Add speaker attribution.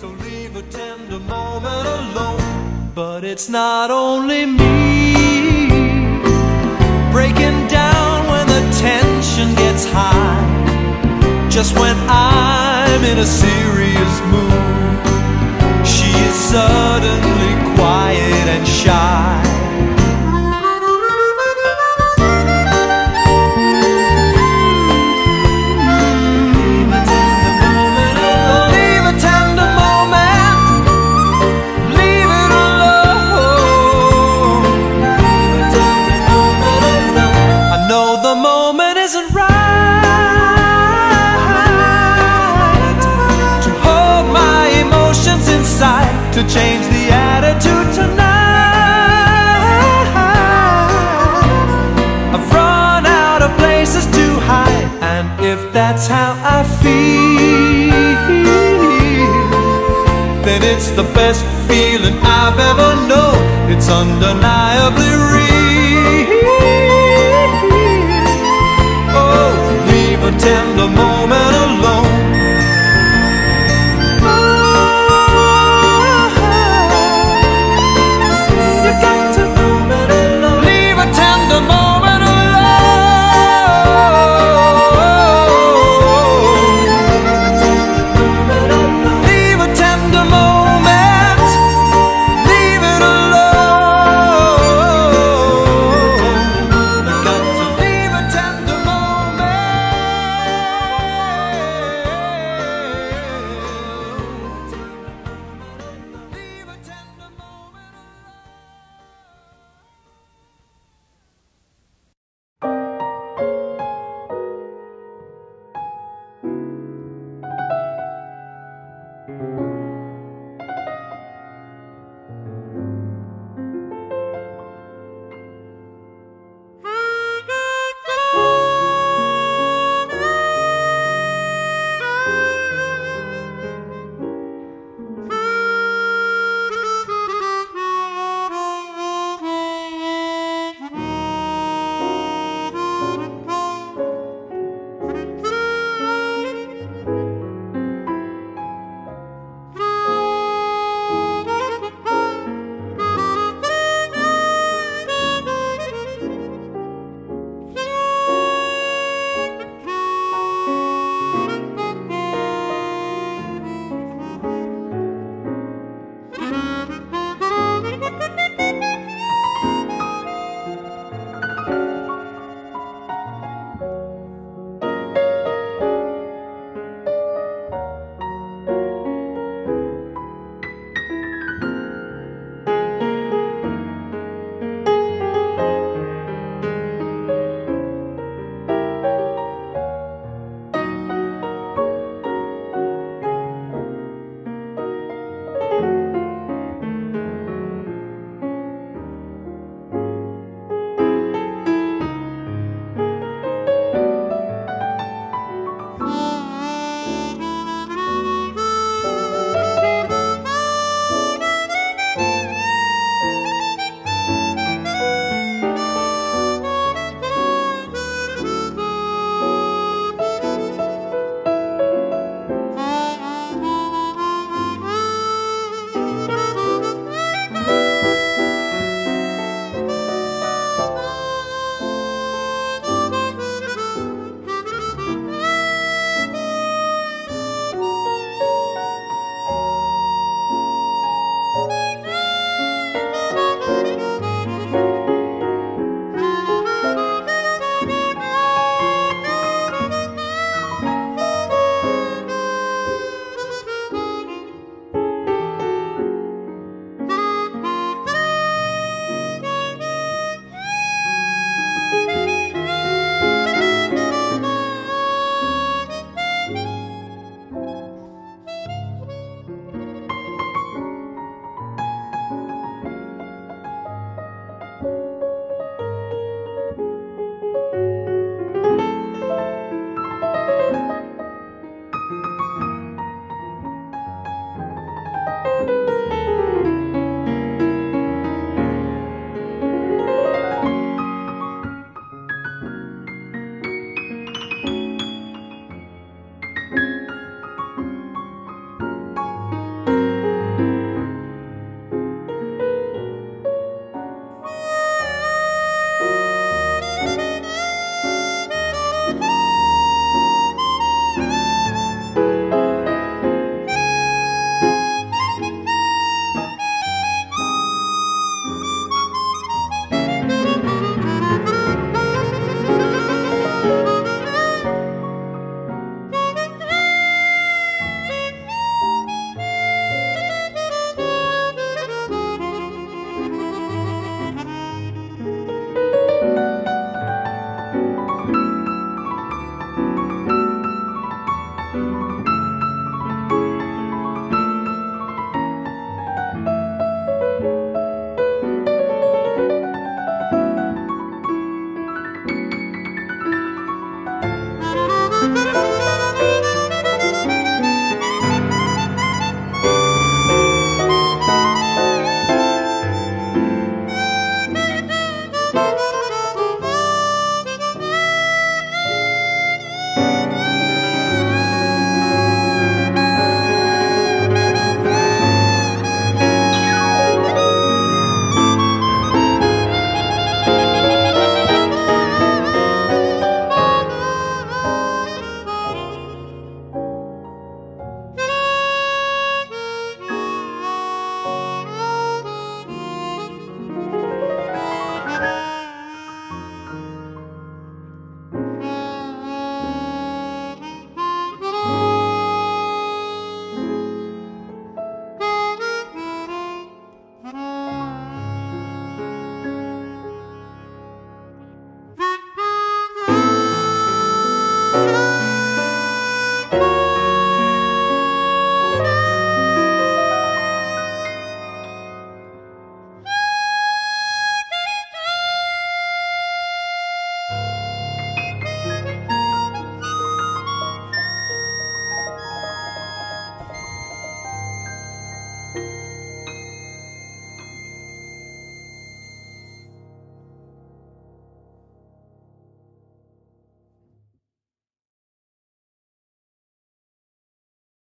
Speaker 1: So leave a tender moment alone. But it's not only me breaking down when the tension gets high. Just when I'm in a serious mood, she is suddenly quiet and shy. to change the attitude tonight. I've run out of places to hide, and if that's how I feel, then it's the best feeling I've ever known. It's undeniably real. Oh, leave a tender